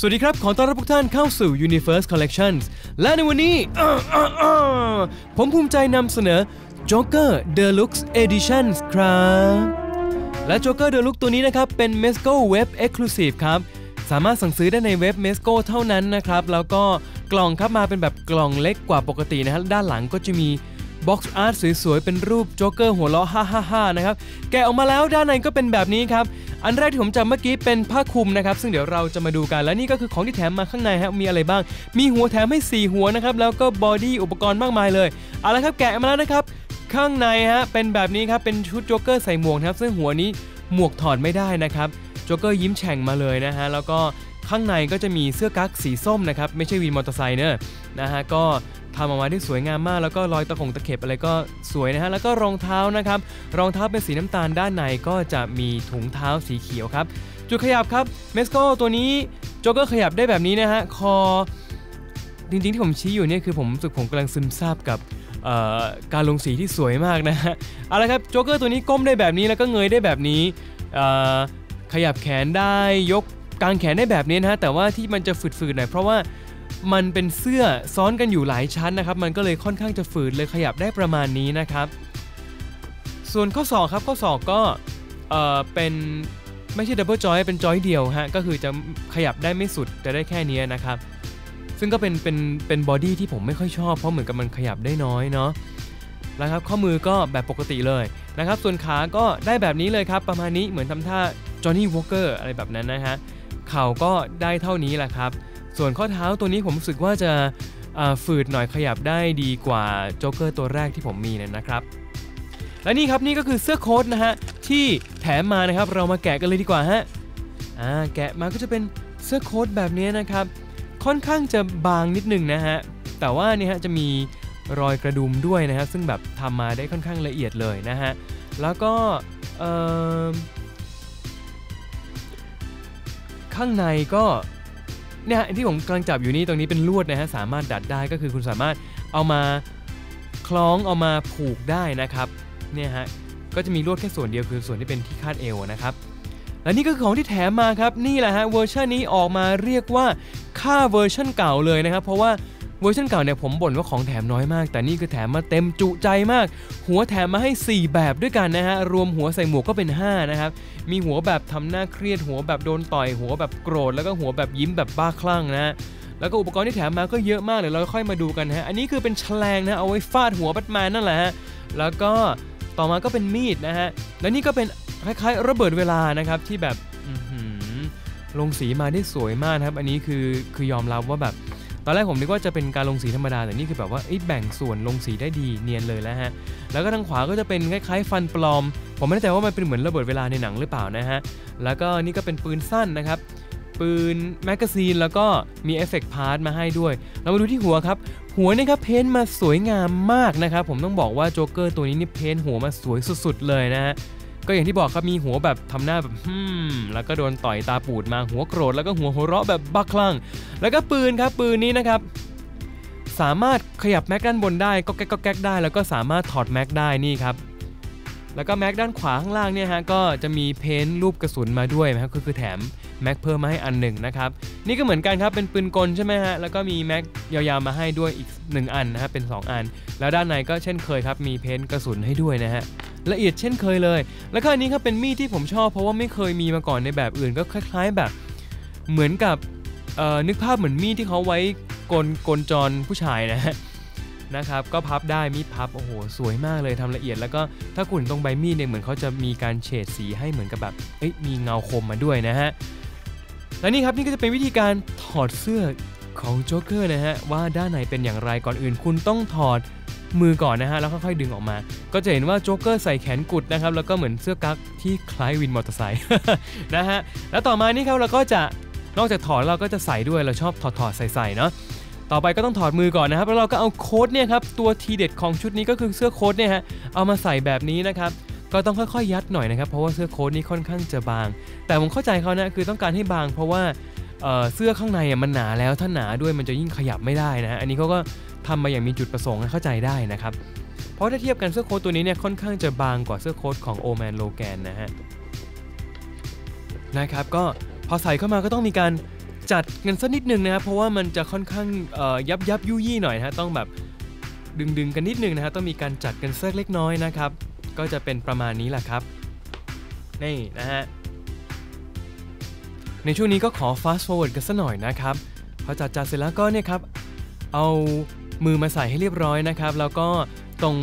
สวัสดีครับ ขอต้อนรับทุกท่านเข้าสู่ Universe Collections และในวันนี้ผมภูมิใจนำเสนอ Joker Deluxe Edition ครับ และ Joker Deluxe ตัวนี้นะครับ เป็น Mezco Web Exclusive ครับ สามารถสั่งซื้อได้ในเว็บ Mesco เท่านั้นนะครับ แล้วก็กล่องครับมาเป็นแบบกล่องเล็กกว่าปกตินะฮะด้านหลังก็จะมี box art สวยๆ เป็นรูปโจ๊กเกอร์หัวเราะฮ่าๆๆนะครับ แกะออกมาแล้วด้านในก็เป็นแบบนี้ครับ อันแรกที่ผมจับเมื่อกี้เป็นผ้าคลุมนะครับ ซึ่งเดี๋ยวเราจะมาดูกัน และนี่ก็คือของที่แถมมาข้างในครับมีอะไรบ้าง มีหัวแถมให้ 4 หัวนะครับ แล้วก็ body อุปกรณ์มากมายเลย เอาละครับ แกะมาแล้วนะครับ ข้างในฮะ เป็นแบบนี้ครับ เป็นชุดโจ๊กเกอร์ใส่หมวกนะครับ ซึ่งหัวนี้หมวกถอดไม่ได้นะครับ โจ๊กเกอร์ยิ้มแฉ่งมาเลยนะฮะ แล้วก็ ข้างในก็จะมีเสื้อกั๊กสีส้มนะครับ ไม่ใช่วินมอเตอร์ไซค์เนอะนะฮะก็ทำออกมาได้สวยงามมาก แล้วก็รอยตะขงตะเข็บอะไรก็สวยนะฮะ แล้วก็รองเท้านะครับ รองเท้าเป็นสีน้ำตาลด้านในก็จะมีถุงเท้าสีเขียวครับ จุดขยับครับ Mezco ตัวนี้โจ๊กเกอร์ขยับได้แบบนี้นะฮะ คอ จริงๆที่ผมชี้อยู่เนี่ยคือผมรู้สึกผมกำลังซึมซาบกับการลงสีที่สวยมากนะฮะ เอาละครับโจ๊กเกอร์ตัวนี้ก้มได้แบบนี้แล้วก็เงยได้แบบนี้ขยับแขนได้ยก กางแขนได้แบบนี้นะฮะแต่ว่าที่มันจะฝืดๆหน่อยเพราะว่ามันเป็นเสื้อซ้อนกันอยู่หลายชั้นนะครับ มันก็เลยค่อนข้างจะฝืดเลยขยับได้ประมาณนี้นะครับ ส่วนข้อศอกครับข้อศอกก็เอ่อเป็นไม่ใช่ double joint เป็นจอยเดียวฮะก็คือจะขยับได้ไม่สุดจะได้แค่นี้นะครับ ซึ่งก็เป็นเป็นเป็น body ที่ผมไม่ค่อยชอบเพราะเหมือนกับมันขยับได้น้อยเนาะแล้วครับข้อมือก็แบบปกติเลยนะครับ ส่วนขาก็ได้แบบนี้เลยครับ ประมาณนี้เหมือนทำท่าจอห์นนี่วอ k เกอร์อะไรแบบนั้นนะฮะ เข่าก็ได้เท่านี้แหละครับ ส่วนข้อเท้าตัวนี้ผมรู้สึกว่าจะฝืดหน่อยขยับได้ดีกว่าโจ๊กเกอร์ตัวแรกที่ผมมีนะครับ และนี่ครับนี่ก็คือเสื้อโค้ทนะฮะที่แถมมานะครับเรามาแกะกันเลยดีกว่าฮะาแกะมาก็จะเป็นเสื้อโค้ทแบบนี้นะครับ ค่อนข้างจะบางนิดนึงนะฮะแต่ว่านี่ฮะจะมีรอยกระดุมด้วยนะฮะซึ่งแบบทำมาได้ค่อนข้างละเอียดเลยนะฮะแล้วก็เอิ่ม ข้างในก็เนี่ยฮะที่ผมกำลังจับอยู่นี่ตรงนี้เป็นลวดนะฮะสามารถดัดได้ก็คือคุณสามารถเอามาคล้องเอามาผูกได้นะครับเนี่ยฮะก็จะมีลวดแค่ส่วนเดียวคือส่วนที่เป็นที่คาดเอวนะครับและนี่ก็คือของที่แถมมาครับนี่แหละฮะเวอร์ชันนี้ออกมาเรียกว่าฆ่าเวอร์ชันเก่าเลยนะครับเพราะว่า เวอร์ชันเก่าเนี่ยผมบ่นว่าของแถมน้อยมาก แต่นี่คือแถมมาเต็มจุใจมาก หัวแถมมาให้ 4 แบบด้วยกันนะฮะ รวมหัวใส่หมวกก็เป็น 5 นะครับ มีหัวแบบทำหน้าเครียด หัวแบบโดนต่อย หัวแบบโกรธ แล้วก็หัวแบบยิ้มแบบบ้าคลั่งนะ แล้วก็อุปกรณ์ที่แถมมาก็เยอะมากเดี๋ยวเราค่อยมาดูกันฮะ อันนี้คือเป็นแฉลงนะ เอาไว้ฟาดหัวแบทแมนนั่นแหละฮะ แล้วก็ต่อมาก็เป็นมีดนะฮะ แล้วนี่ก็เป็นคล้ายๆ ระเบิดเวลานะครับที่แบบลงสีมาได้สวยมากครับ อันนี้คือคือยอมรับว่าแบบ ตอนแรกผมนึกว่าจะเป็นการลงสีธรรมดาแต่นี่คือแบบว่าเอ้แบ่งส่วนลงสีได้ดีเนียนเลยแล้วฮะแล้วก็ทางขวาก็จะเป็นคล้ายๆฟันปลอม ผมไม่แน่ใจว่ามันเป็นเหมือนระเบิดเวลาในหนังหรือเปล่านะฮะแล้วก็นี่ก็เป็นปืนสั้นนะครับปืนแมกกาซีนแล้วก็มี effect part มาให้ด้วย เรามาดูที่หัวครับ หัวนี่ครับ paint มาสวยงามมากนะครับ ผมต้องบอกว่าโจ๊กเกอร์ตัวนี้นี่ paint หัวมาสวยสุดๆเลยนะฮะ ก็อย่างที่บอกครับมีหัวแบบทำหน้าแบบฮึมแล้วก็โดนต่อยตาปูดมาหัวโกรธแล้วก็หัวหัวเราะแบบบ้าคลั่ง แล้วก็ปืนครับปืนนี้นะครับสามารถขยับแม็กด้านบนได้ก็แก๊กก็แก๊กได้ แล้วก็สามารถถอดแม็กได้นี่ครับ แล้วก็แม็กด้านขวาข้างล่างเนี่ยฮะก็จะมีเพ้นท์รูปกระสุนมาด้วยนะครับก็คือแถมแม็กเพิ่มมาให้อันหนึ่งนะครับนี่ก็เหมือนกันครับเป็นปืนกลใช่ไหมฮะแล้วก็มีแม็กยาวๆมาให้ด้วยอีก 1 อันนะครับเป็น 2 อัน แล้วด้านในก็เช่นเคยครับมีเพ้นท์กระสุนให้ด้วยนะฮะละเอียดเช่นเคยเลย แล้วก็อันนี้ครับเป็นมีดที่ผมชอบเพราะว่าไม่เคยมีมาก่อนในแบบอื่นก็คล้ายๆแบบเหมือนกับนึกภาพเหมือนมีดที่เขาไว้กลกลจรผู้ชายนะฮะ นะครับก็พับได้มีดพับโอ้โหสวยมากเลยทำละเอียด แล้วก็ถ้าคุณตรงใบมีดเนี่ยเหมือนเขาจะมีการเฉดสีให้เหมือนกับแบบเอ้ยมีเงาคมมาด้วยนะฮะและนี่ครับนี่ก็จะเป็นวิธีการถอดเสื้อของโจ๊กเกอร์นะฮะว่าด้านในเป็นอย่างไรก่อนอื่น คุณต้องถอดมือก่อนนะฮะแล้วค่อยๆดึงออกมา ก็จะเห็นว่าโจ๊กเกอร์ใส่แขนกุดนะครับแล้วก็เหมือนเสื้อกั๊กที่คล้ายวินมอเตอร์ไซค์นะฮะแล้วต่อมานี่ครับเราก็จะนอกจากถอดเราก็จะใส่ด้วยเราชอบถอดถอดใส่ใส่ๆเนาะ ต่อไปก็ต้องถอดมือก่อนนะครับแล้วเราก็เอาโค้ดเนี่ยครับตัวทีเด็ดของชุดนี้ก็คือเสื้อโค้ดเนี่ยฮะเอามาใส่แบบนี้นะครับก็ต้องค่อยๆยัดหน่อยนะครับเพราะว่าเสื้อโค้ทนี้ค่อนข้างจะบาง แต่ผมเข้าใจเขานะคือต้องการให้บาง เพราะว่าเเสื้อข้างในอะมันหนาแล้วถ้าหนาด้วยมันจะยิ่งขยับไม่ได้นะฮะอันนี้เขาก็ทำมาอย่างมีจุดประสงค์ให้เข้าใจได้นะครับเพราะถ้าเทียบกันเสื้อโค้ทตัวนี้เนี่ยค่อนข้างจะบางกว่าเสื้อโค้ทของโอแมนโลแกนนะฮะนะครับก็พอใส่เข้ามาก็ต้องมีการ จัดกันสักนิดนึงนะครับเพราะว่ามันจะค่อนข้างยับยับยุยี่หน่อยนะฮะต้องแบบดึงดึงกันนิดนึงนะฮะต้องมีการจัดกันเสักเล็กน้อยนะครับ ก็จะเป็นประมาณนี้แหละครับนี่นะฮะในช่วงนี้ก็ขอ fast forward กันสักหน่อยนะครับพอจัดจัดเสร็จแล้วก็เนี่ยครับเอามือมาใส่ให้เรียบร้อยนะครับ แล้วก็ตรง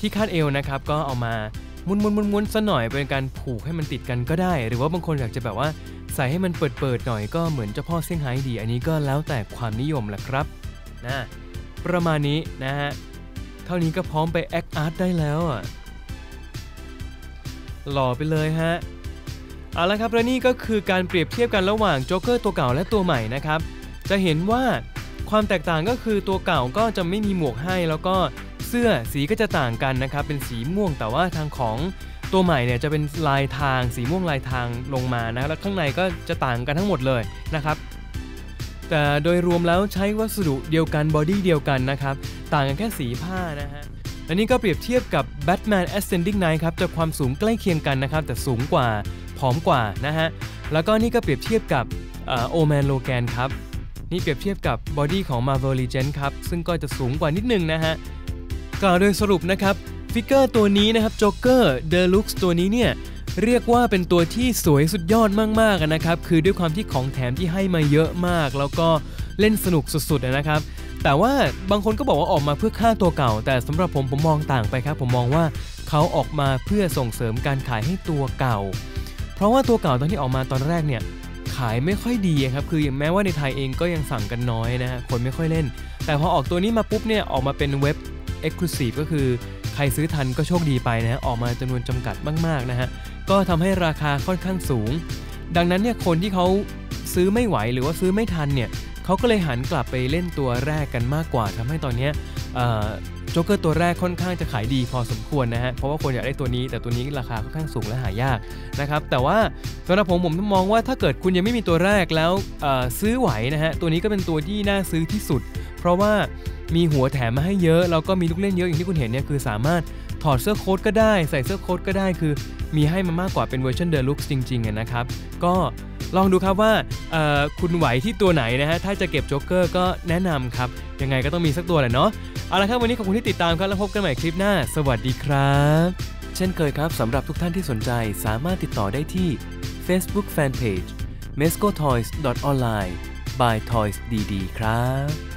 ที่คาดเอวนะครับ ก็เอามามุนมุนมุนมุนซะหน่อยเป็นการผูกให้มันติดกันก็ได้ หรือว่าบางคนอยากจะแบบว่า ใส่ให้มันเปิดเปิดหน่อยก็เหมือนเจ้าพ่อเซี่ยงไฮ้ดี อันนี้ก็แล้วแต่ความนิยมแหละครับนะประมาณนี้นะฮะ เท่านี้ก็พร้อมไปแอคอาร์ตได้แล้วอะหล่อไปเลยฮะเอาละครับและนี่ก็คือการเปรียบเทียบกันระหว่างโจ๊กเกอร์ตัวเก่าและตัวใหม่นะครับ จะเห็นว่าความแตกต่างก็คือตัวเก่าก็จะไม่มีหมวกให้ แล้วก็เสื้อสีก็จะต่างกันนะครับ เป็นสีม่วงแต่ว่าทางของ ตัวใหม่เนี่ยจะเป็นลายทางสีม่วงลายทางลงมานะแล้วข้างในก็จะต่างกันทั้งหมดเลยนะครับแต่โดยรวมแล้วใช้วัสดุเดียวกันบอดี้เดียวกันนะครับต่างกันแค่สีผ้านะฮะอันนี้ก็เปรียบเทียบกับ Batman Ascending Knight ครับจะความสูงใกล้เคียงกันนะครับแต่สูงกว่าผอมกว่านะฮะแล้วก็นี่ก็เปรียบเทียบกับ Old Man Logan ครับนี่เปรียบเทียบกับ body ของ Marvel Legends ครับซึ่งก็จะสูงกว่านิดนึงนะฮะกล่าวโดยสรุปนะครับ figure ตัวนี้นะครับโจ๊กเกอร์ deluxe ตัวนี้เนี่ยเรียกว่าเป็นตัวที่สวยสุดยอดมากๆนะครับ คือด้วยความที่ของแถมที่ให้มาเยอะมาก แล้วก็เล่นสนุกสุดๆนะครับ แต่ว่าบางคนก็บอกว่าออกมาเพื่อฆ่าตัวเก่า แต่สำหรับผมผมมองต่างไปครับ ผมมองว่าเขาออกมาเพื่อส่งเสริมการขายให้ตัวเก่า เพราะว่าตัวเก่าตอนที่ออกมาตอนแรกเนี่ยขายไม่ค่อยดีครับ คืออย่างแม้ว่าในไทยเองก็ยังสั่งกันน้อยนะฮะคนไม่ค่อยเล่น แต่พอออกตัวนี้มาปุ๊บเนี่ยออกมาเป็นเว็บ Exclusive ก็คือ ใครซื้อทันก็โชคดีไปนะฮะออกมาจำนวนจำกัดมากๆนะฮะก็ทำให้ราคาค่อนข้างสูง ดังนั้นเนี่ยคนที่เขาซื้อไม่ไหวหรือว่าซื้อไม่ทันเนี่ยเขาก็เลยหันกลับไปเล่นตัวแรกกันมากกว่าทำให้ตอนนี้โจ๊กเกอร์ตัวแรกค่อนข้างจะขายดีพอสมควรนะฮะเพราะว่าคนอยากได้ตัวนี้แต่ตัวนี้ราคาค่อนข้างสูงและหายากนะครับแต่ว่าสำหรับผมผมมองว่าถ้าเกิดคุณยังไม่มีตัวแรกแล้วซื้อไหวนะฮะตัวนี้ก็เป็นตัวที่น่าซื้อที่สุด เพราะว่า มีหัวแถมมาให้เยอะแล้วก็มีลูกเล่นเยอะอย่างที่คุณเห็นเนี่ยคือสามารถถอดเสื้อโค้ทก็ได้ ใส่เสื้อโค้ทก็ได้คือ มีให้มามากกว่าเป็นเวอร์ชัน deluxe จริงๆนะครับ ก็ลองดูครับว่าคุณไหวที่ตัวไหนนะฮะถ้าจะเก็บโจ๊กเกอร์ก็แนะนำครับ ยังไงก็ต้องมีสักตัวแหละเนาะเอาละครับวันนี้ขอบคุณที่ติดตามครับแล้วพบกันใหม่คลิปหน้า สวัสดีครับ เช่นเคยครับสำหรับทุกท่านที่สนใจสามารถติดต่อได้ที่ Facebook Fanpage mesco toys online by toys dd ครับ